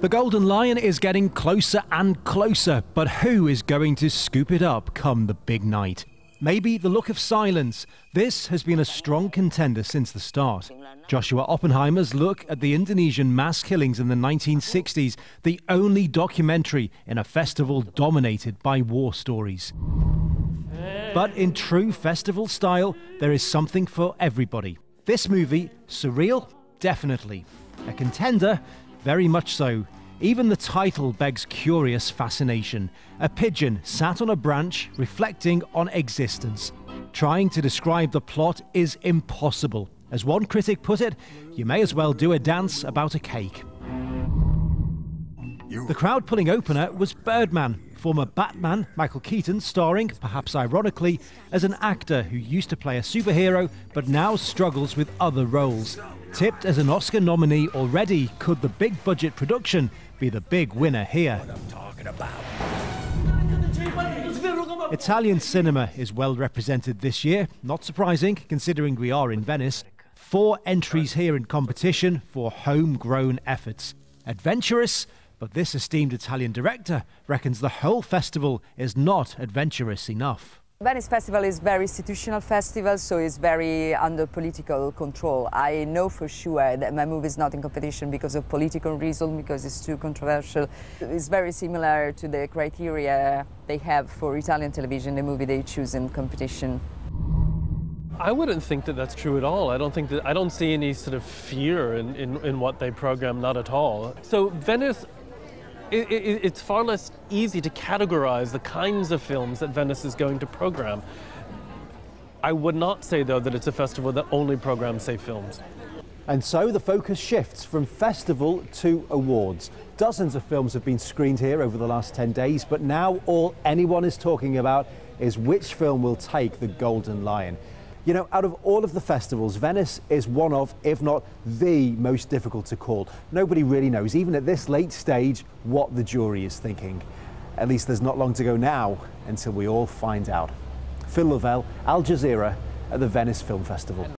The Golden Lion is getting closer and closer, but who is going to scoop it up come the big night? Maybe The Look of Silence. This has been a strong contender since the start. Joshua Oppenheimer's look at the Indonesian mass killings in the 1960s, the only documentary in a festival dominated by war stories. But in true festival style, there is something for everybody. This movie, surreal? Definitely. A contender? Very much so. Even the title begs curious fascination. A pigeon sat on a branch reflecting on existence. Trying to describe the plot is impossible. As one critic put it, you may as well do a dance about a cake. The crowd pulling opener was Birdman, former Batman Michael Keaton starring, perhaps ironically, as an actor who used to play a superhero but now struggles with other roles. Tipped as an Oscar nominee already, could the big budget production be the big winner here? Italian cinema is well represented this year, not surprising considering we are in Venice. Four entries here in competition for homegrown efforts. Adventurous, but this esteemed Italian director reckons the whole festival is not adventurous enough. Venice Festival is very institutional festival, so it's very under political control. I know for sure that my movie is not in competition because of political reason, because it's too controversial. It's very similar to the criteria they have for Italian television, the movie they choose in competition. I wouldn't think that that's true at all. I don't think that I don't see any sort of fear in, in, in what they program, not at all. So Venice it, it, it's far less easy to categorize the kinds of films that Venice is going to program. I would not say, though, that it's a festival that only programs, say, films. And so the focus shifts from festival to awards. Dozens of films have been screened here over the last 10 days, but now all anyone is talking about is which film will take the Golden Lion. You know, out of all of the festivals, Venice is one of, if not the most difficult to call. Nobody really knows, even at this late stage, what the jury is thinking. At least there's not long to go now until we all find out. Phil Lavelle, Al Jazeera, at the Venice Film Festival.